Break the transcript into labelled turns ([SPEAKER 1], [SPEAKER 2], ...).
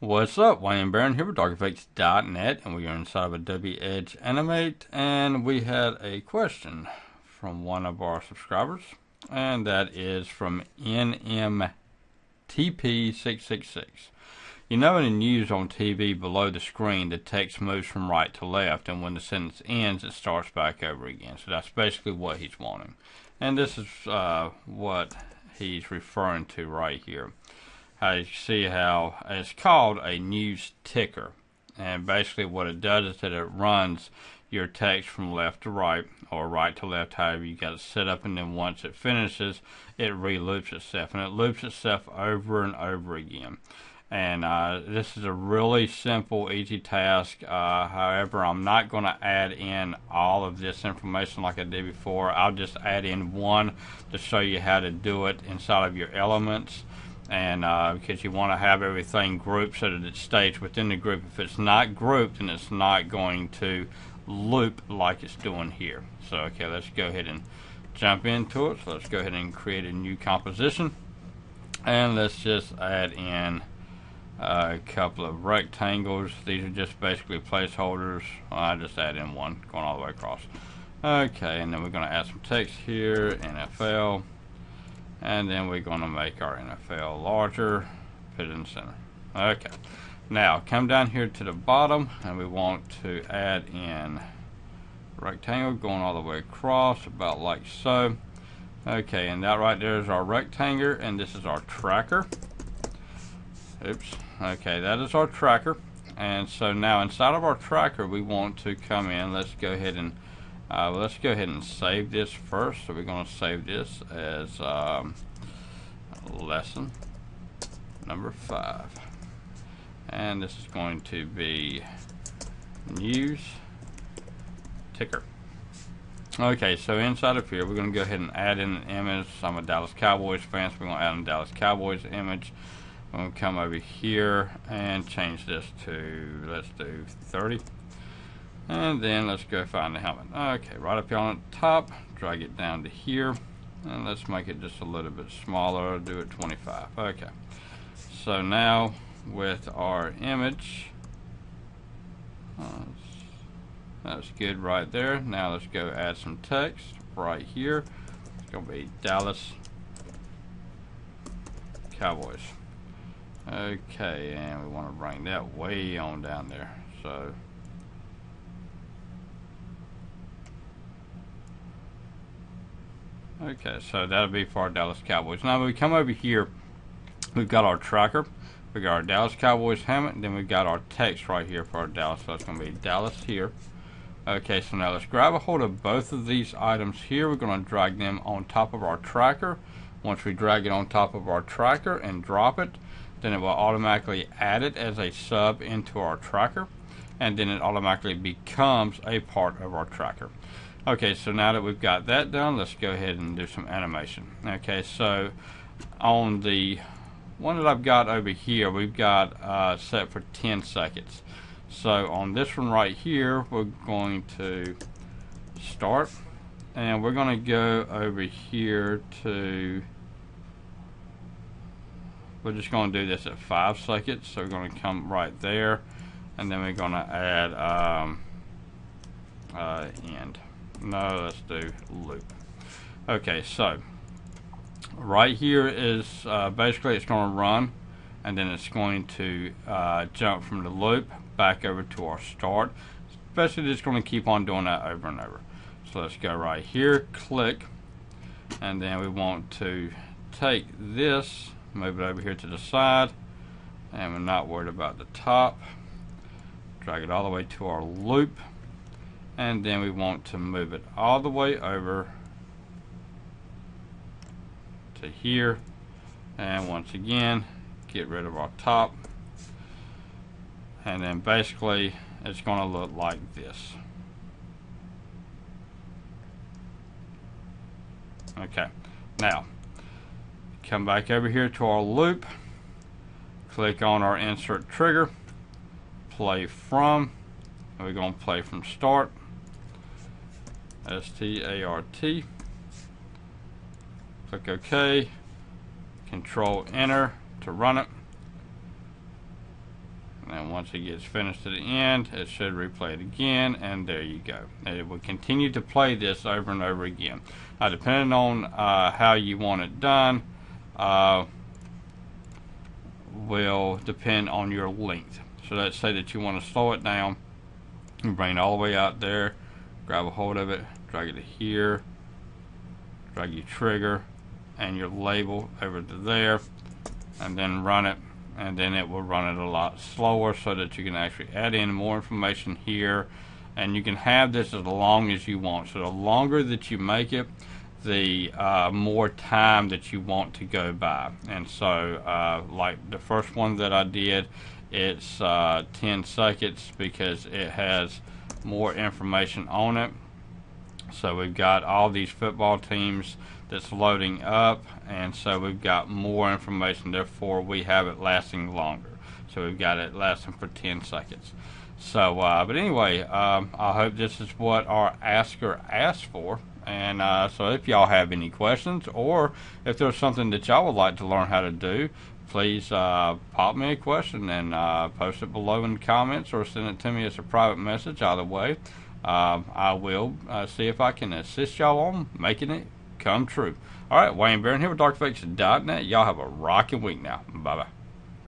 [SPEAKER 1] What's up? Wayne Barron here with DarkEffects.net and we are inside of Adobe Edge Animate and we had a question from one of our subscribers and that is from NMTP666. You know in the news on TV below the screen the text moves from right to left and when the sentence ends it starts back over again. So that's basically what he's wanting. And this is uh, what he's referring to right here you see how it's called a news ticker. And basically what it does is that it runs your text from left to right or right to left, however you got it set up, and then once it finishes, it reloops itself, and it loops itself over and over again. And uh, this is a really simple, easy task. Uh, however, I'm not going to add in all of this information like I did before. I'll just add in one to show you how to do it inside of your elements and uh, because you want to have everything grouped so that it stays within the group. If it's not grouped, then it's not going to loop like it's doing here. So okay, let's go ahead and jump into it. So let's go ahead and create a new composition, and let's just add in a couple of rectangles. These are just basically placeholders. I just add in one going all the way across. Okay, and then we're going to add some text here, NFL and then we're going to make our NFL larger put in center. Okay. Now come down here to the bottom and we want to add in rectangle going all the way across about like so. Okay and that right there is our rectangle and this is our tracker. Oops. Okay that is our tracker. And so now inside of our tracker we want to come in. Let's go ahead and uh, let's go ahead and save this first. So we're going to save this as um, lesson number five. And this is going to be news ticker. Okay, so inside of here, we're going to go ahead and add in an image. I'm a Dallas Cowboys fan, so we're going to add in Dallas Cowboys image. I'm going to come over here and change this to, let's do 30. And then let's go find the helmet. Okay, right up here on the top, drag it down to here. And let's make it just a little bit smaller, do it 25. Okay, so now with our image, that's good right there. Now let's go add some text right here. It's going to be Dallas Cowboys. Okay, and we want to bring that way on down there. So Okay, so that'll be for our Dallas Cowboys. Now when we come over here, we've got our tracker, we got our Dallas Cowboys helmet, and then we've got our text right here for our Dallas. So it's going to be Dallas here. Okay, so now let's grab a hold of both of these items here. We're going to drag them on top of our tracker. Once we drag it on top of our tracker and drop it, then it will automatically add it as a sub into our tracker, and then it automatically becomes a part of our tracker. Okay, so now that we've got that done, let's go ahead and do some animation. Okay, so on the one that I've got over here, we've got uh, set for 10 seconds. So on this one right here, we're going to start and we're going to go over here to we're just going to do this at five seconds so we're going to come right there and then we're going to add um, uh, end no, let's do loop. Okay, so right here is uh, basically it's going to run and then it's going to uh, jump from the loop back over to our start. Basically, it's going to keep on doing that over and over. So let's go right here, click, and then we want to take this, move it over here to the side, and we're not worried about the top. Drag it all the way to our loop and then we want to move it all the way over to here. And once again get rid of our top. And then basically it's going to look like this. Okay now come back over here to our loop. Click on our insert trigger. Play from we're going to play from start S-T-A-R-T. Click OK. Control Enter to run it. and once it gets finished to the end it should replay it again and there you go it will continue to play this over and over again now depending on uh, how you want it done uh, will depend on your length so let's say that you want to slow it down and bring it all the way out there grab a hold of it drag it to here drag your trigger and your label over to there and then run it and then it will run it a lot slower so that you can actually add in more information here. And you can have this as long as you want. So the longer that you make it the uh, more time that you want to go by. And so uh, like the first one that I did it's uh, 10 seconds because it has more information on it so we've got all these football teams that's loading up and so we've got more information. Therefore we have it lasting longer. So we've got it lasting for 10 seconds. So uh, but anyway um, I hope this is what our asker asked for. And uh, so if y'all have any questions or if there's something that y'all would like to learn how to do please uh, pop me a question and uh, post it below in the comments or send it to me as a private message either way um, I will uh, see if I can assist y'all on making it come true. All right, Wayne Barron here with DarkEffects.net. Y'all have a rocking week now. Bye bye.